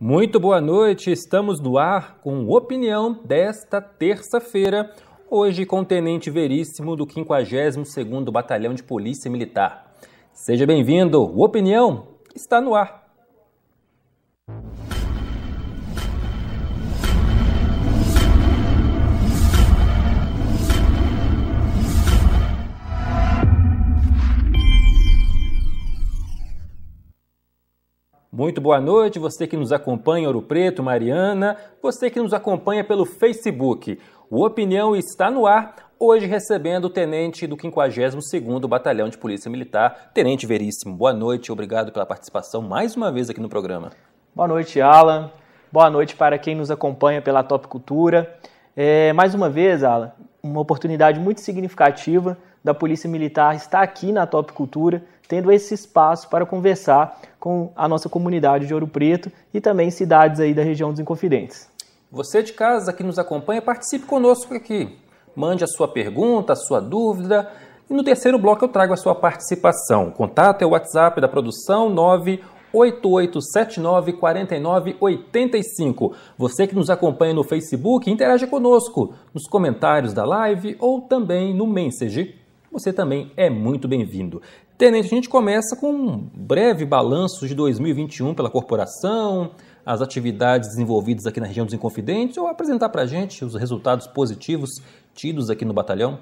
Muito boa noite, estamos no ar com opinião desta terça-feira, hoje com o Tenente Veríssimo do 52º Batalhão de Polícia Militar. Seja bem-vindo, Opinião está no ar. Muito boa noite, você que nos acompanha Ouro Preto, Mariana, você que nos acompanha pelo Facebook. O Opinião está no ar, hoje recebendo o tenente do 52º Batalhão de Polícia Militar, Tenente Veríssimo. Boa noite, obrigado pela participação mais uma vez aqui no programa. Boa noite, Alan. Boa noite para quem nos acompanha pela Top Cultura. É, mais uma vez, Alan, uma oportunidade muito significativa da Polícia Militar estar aqui na Top Cultura, tendo esse espaço para conversar com a nossa comunidade de Ouro Preto e também cidades aí da região dos Inconfidentes. Você de casa que nos acompanha, participe conosco aqui. Mande a sua pergunta, a sua dúvida. E no terceiro bloco eu trago a sua participação. O contato é o WhatsApp da produção 988794985. Você que nos acompanha no Facebook, interaja conosco nos comentários da live ou também no Message. Você também é muito bem-vindo. Tenente, a gente começa com um breve balanço de 2021 pela corporação, as atividades desenvolvidas aqui na região dos Inconfidentes, ou apresentar para a gente os resultados positivos tidos aqui no batalhão?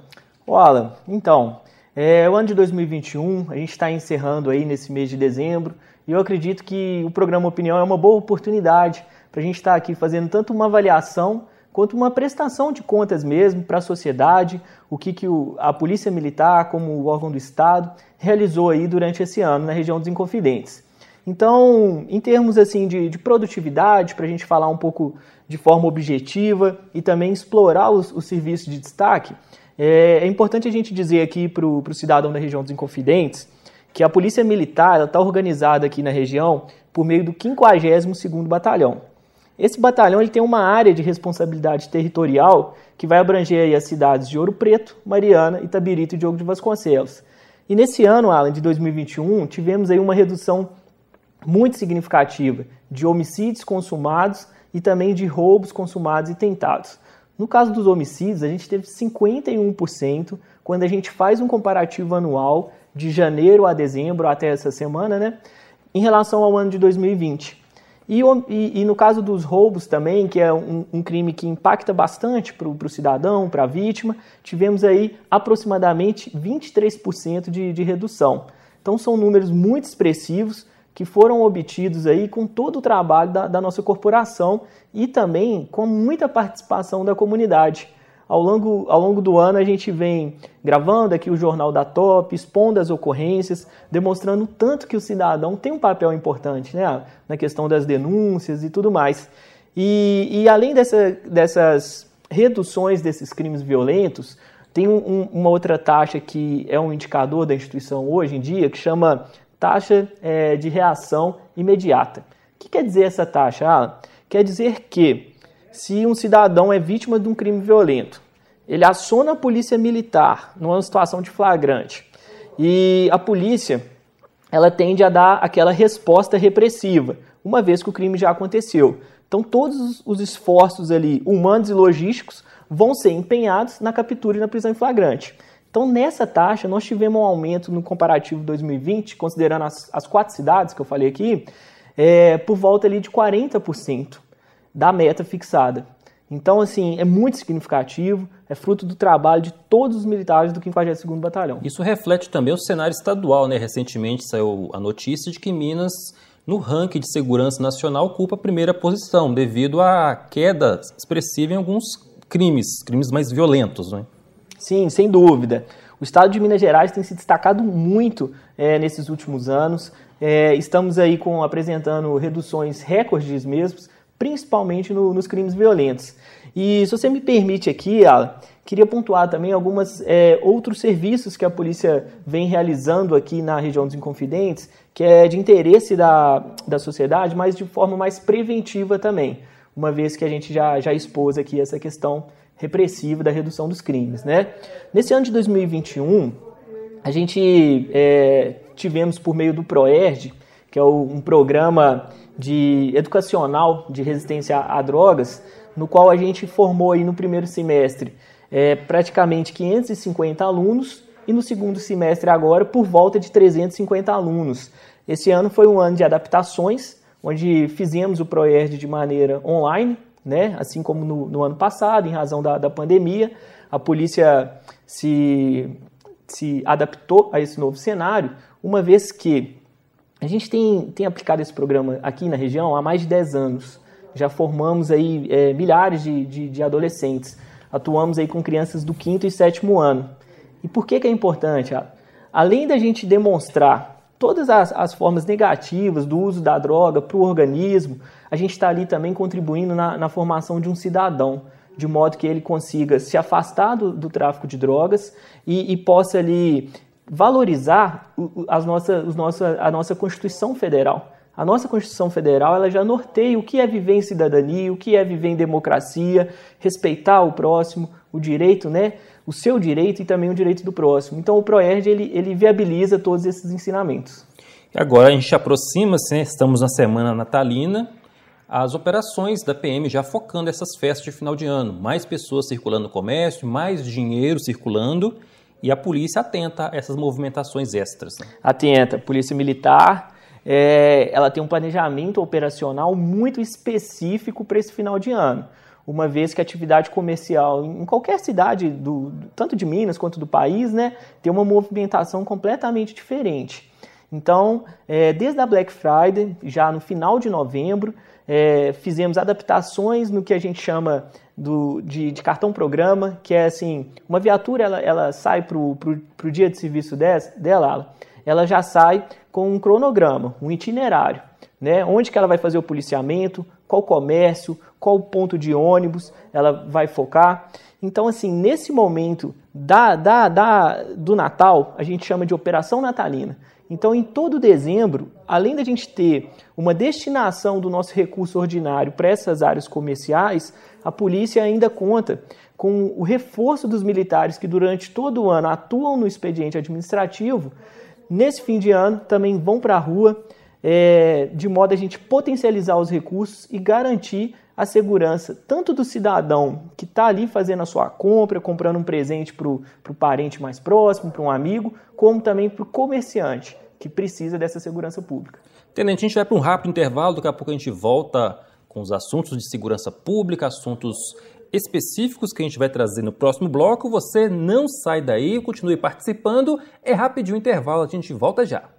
Olha, então, é, o ano de 2021, a gente está encerrando aí nesse mês de dezembro, e eu acredito que o programa Opinião é uma boa oportunidade para a gente estar tá aqui fazendo tanto uma avaliação quanto uma prestação de contas mesmo para a sociedade, o que, que a Polícia Militar, como o órgão do Estado, realizou aí durante esse ano na região dos Inconfidentes. Então, em termos assim de, de produtividade, para a gente falar um pouco de forma objetiva e também explorar os, os serviços de destaque, é, é, importante a gente dizer aqui para o cidadão da região dos Inconfidentes que a Polícia Militar está organizada aqui na região por meio do 52º Batalhão. Esse batalhão ele tem uma área de responsabilidade territorial que vai abranger as cidades de Ouro Preto, Mariana, Itabirito e Diogo de Vasconcelos. E nesse ano, Alan, de 2021, tivemos aí uma redução muito significativa de homicídios consumados e também de roubos consumados e tentados. No caso dos homicídios, a gente teve 51% quando a gente faz um comparativo anual de janeiro a dezembro até essa semana, né, em relação ao ano de 2020. E, e, e, no caso dos roubos também, que é um, um crime que impacta bastante para o cidadão, para a vítima, tivemos aí aproximadamente 23% de, de redução. Então são números muito expressivos que foram obtidos aí com todo o trabalho da, da nossa corporação e também com muita participação da comunidade. Ao longo, ao longo do ano, a gente vem gravando aqui o Jornal da Top, expondo as ocorrências, demonstrando tanto que o cidadão tem um papel importante né, na questão das denúncias e tudo mais. E, e além dessa, dessas reduções desses crimes violentos, tem um, uma outra taxa que é um indicador da instituição hoje em dia, que chama taxa é, de reação imediata. O que quer dizer essa taxa? Ah, quer dizer que se um cidadão é vítima de um crime violento, ele aciona a polícia militar numa situação de flagrante e a polícia ela tende a dar aquela resposta repressiva, uma vez que o crime já aconteceu. Então todos os esforços ali humanos e logísticos vão ser empenhados na captura e na prisão em flagrante. Então nessa taxa nós tivemos um aumento no comparativo 2020, considerando as, as quatro cidades que eu falei aqui, é, por volta ali de 40% da meta fixada. Então, assim, é muito significativo, é fruto do trabalho de todos os militares do 52º Batalhão. Isso reflete também o cenário estadual, né? Recentemente saiu a notícia de que Minas, no ranking de segurança nacional, ocupa a primeira posição, devido à queda expressiva em alguns crimes, crimes mais violentos, né? Sim, sem dúvida. O estado de Minas Gerais tem se destacado muito é, nesses últimos anos. É, estamos aí com apresentando reduções recordes mesmos, principalmente no, nos crimes violentos. E se você me permite aqui, Alan, queria pontuar também alguns é, outros serviços que a polícia vem realizando aqui na região dos Inconfidentes, que é de interesse da, da sociedade, mas de forma mais preventiva também, uma vez que a gente já, já expôs aqui essa questão repressiva da redução dos crimes. Né? Nesse ano de 2021, a gente é, tivemos por meio do PROERD que é um programa de educacional de resistência a, drogas, no qual a gente formou aí no primeiro semestre é, praticamente 550 alunos e no segundo semestre agora por volta de 350 alunos. Esse ano foi um ano de adaptações, onde fizemos o ProERD de maneira online, né? assim como no, no ano passado, em razão da, da pandemia. A polícia se, se adaptou a esse novo cenário, uma vez que a gente tem, tem aplicado esse programa aqui na região há mais de 10 anos. Já formamos aí é, milhares de, de, de, adolescentes. Atuamos aí com crianças do quinto e sétimo ano. E por que, que é importante? Além da gente demonstrar todas as, as formas negativas do uso da droga para o organismo, a gente está ali também contribuindo na, na, formação de um cidadão, de modo que ele consiga se afastar do, do tráfico de drogas e, e possa ali valorizar as nossas, os nossa, a nossa Constituição Federal. A nossa Constituição Federal ela já norteia o que é viver em cidadania, o que é viver em democracia, respeitar o próximo, o direito, né? o seu direito e também o direito do próximo. Então o ProERD ele, ele viabiliza todos esses ensinamentos. Agora a gente aproxima-se, né? estamos na semana natalina, as operações da PM já focando essas festas de final de ano. Mais pessoas circulando no comércio, mais dinheiro circulando e a polícia atenta a essas movimentações extras. Né? Atenta. Polícia Militar, é, ela tem um planejamento operacional muito específico para esse final de ano uma vez que a atividade comercial em qualquer cidade, do, tanto de Minas quanto do país, né, tem uma movimentação completamente diferente. Então, é, desde a Black Friday, já no final de novembro, é, fizemos adaptações no que a gente chama do, de, de cartão programa, que é assim, uma viatura ela, ela sai para o dia de serviço dela, ela já sai com um cronograma, um itinerário, né? onde que ela vai fazer o policiamento, qual comércio, qual ponto de ônibus ela vai focar. Então, assim, nesse momento da, da, da, do Natal, a gente chama de operação natalina. Então, em todo dezembro, além da gente ter uma destinação do nosso recurso ordinário para essas áreas comerciais, a polícia ainda conta com o reforço dos militares que durante todo o ano atuam no expediente administrativo. Nesse fim de ano, também vão para a rua é, de modo a gente potencializar os recursos e garantir a segurança tanto do cidadão que está ali fazendo a sua compra, comprando um presente para o parente mais próximo, para um amigo, como também para o comerciante que precisa dessa segurança pública. Tenente, a gente vai para um rápido intervalo, daqui a pouco a gente volta com os assuntos de segurança pública, assuntos específicos que a gente vai trazer no próximo bloco. Você não sai daí, continue participando. É rapidinho o intervalo, a gente volta já.